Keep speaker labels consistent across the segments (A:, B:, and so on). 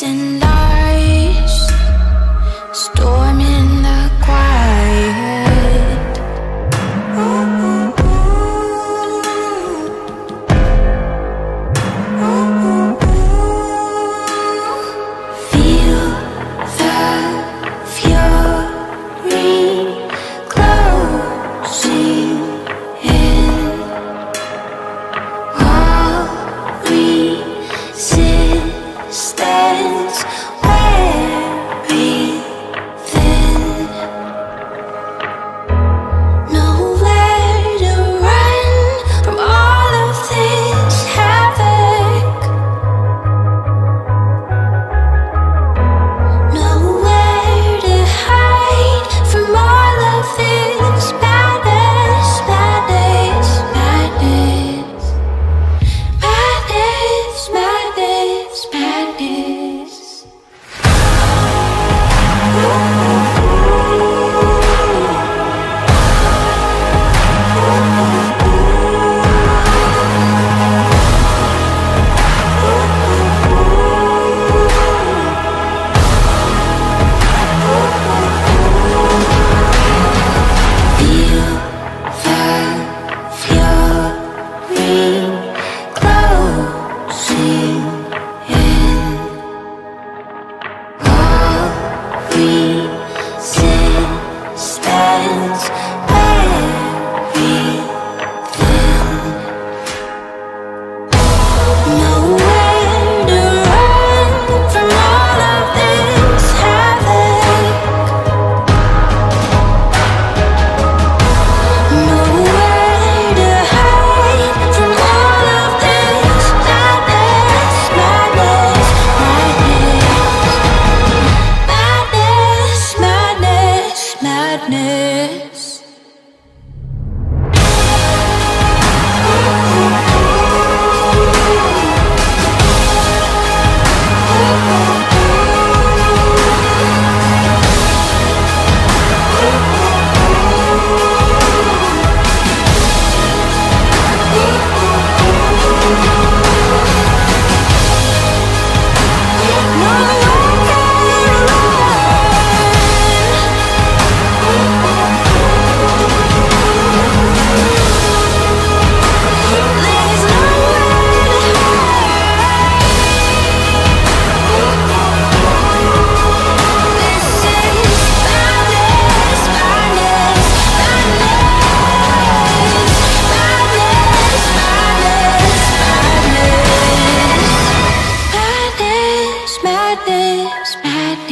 A: secrets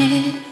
A: it.